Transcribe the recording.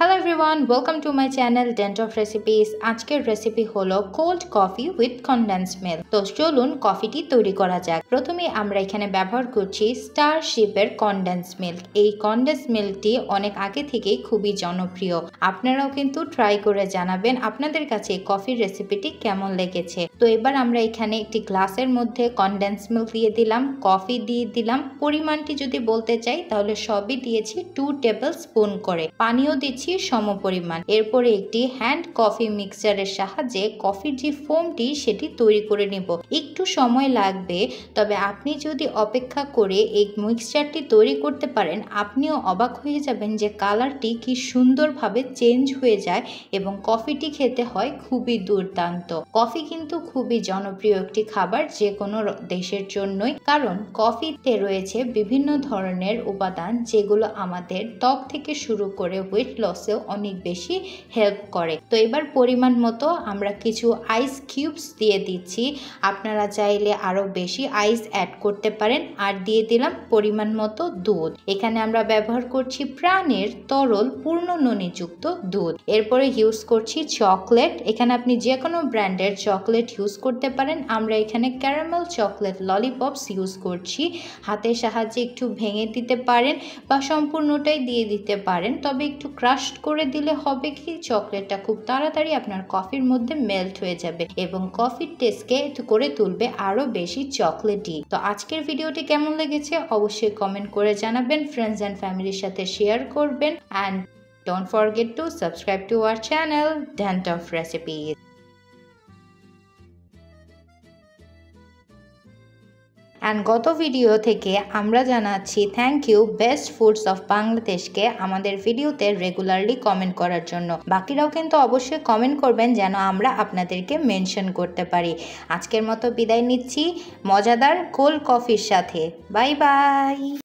Hello everyone welcome to my channel dent of recipes আজকের recipe হলো cold coffee with condense milk তো চলুন কফিটি তৈরি করা যাক। প্রথমে আমরা এখানে ব্যবহার করছি স্টার শিপের কনডেন্স মিল্ক এই কনডেন্স মিল্কটি অনেক আগে থেকেই খুবই জনপ্রিয়। আপনারাও কিন্তু ট্রাই করে জানাবেন আপনাদের কাছে কফির রেসিপিটি কেমন লেগেছে। তো এবার আমরা এখানে একটি গ্লাসের মধ্যে কনডেন্স মিল্ক দিয়ে দিলাম কফি দিয়ে দিলাম। পরিমাণটি যদি বলতে চাই, তাহলে সবই দিয়েছি টু টেবিল স্পুন করে। পানিও দিচ্ছি সম পরিমাণ। এরপরে একটি হ্যান্ড কফি মিক্সচারের সাহায্যে কফির যে ফোমটি সেটি তৈরি করে নেব। একটু সময় লাগবে, তবে আপনি যদি অপেক্ষা করে এই মিক্সচারটি তৈরি করতে পারেন, আপনিও অবাক হয়ে যাবেন যে কালারটি কি সুন্দরভাবে চেঞ্জ হয়ে যায় এবং কফিটি খেতে হয় খুবই দুর্দান্ত। কফি কিন্তু খুবই জনপ্রিয় একটি খাবার যে কোনো দেশের জন্যই। কারণ কফিতে রয়েছে বিভিন্ন ধরনের উপাদান যেগুলো আমাদের ত্বক থেকে শুরু করে ওয়েট লসেও অনেক বেশি হেল্প করে। তো এবার পরিমাণ মতো আমরা কিছু আইস কিউবস দিয়ে দিচ্ছি। আপনারা চাইলে আরও বেশি আইস অ্যাড করতে পারেন। আর দিয়ে দিলাম পরিমাণ মতো দুধ। এখানে আমরা ব্যবহার করছি প্রাণের তরল পূর্ণ ননিযুক্ত দুধ। এরপরে ইউজ করছি চকলেট এখানে আপনি যে কোনো ব্র্যান্ডের চকলেট ইউজ করতে পারেন। আমরা এখানে ক্যারামেল চকলেট ললিপপস ইউজ করছি। হাতের সাহায্যে একটু ভেঙে দিতে পারেন বা সম্পূর্ণটাই দিয়ে দিতে পারেন। তবে একটু ক্রাশড করে দিলে হবে কি? চকলেটটা খুব তাড়াতাড়ি আপনার কফির মধ্যে মেল্ট হয়ে যাবে এবং কফির টেস্টকে করে তুলবে আরও বেশি চকলেটি তো আজকের ভিডিওটি কেমন লেগেছে? অবশ্যই কমেন্ট করে জানাবেন ফ্রেন্ডস অ্যান্ড ফ্যামিলির সাথে শেয়ার করবেন। And don't forget to subscribe to our channel dent of recipes and গত ভিডিও থেকে আমরা জানাচ্ছি thank you best foods of বাংলাদেশকে আমাদের ভিডিওতে রেগুলারলি কমেন্ট করার জন্য। বাকিরাও কিন্তু অবশ্যই কমেন্ট করবেন যেন আমরা আপনাদেরকে মেনশন করতে পারি। আজকের মতো বিদায় নিচ্ছি। মজাদার কোল্ড কফির সাথে। Bye bye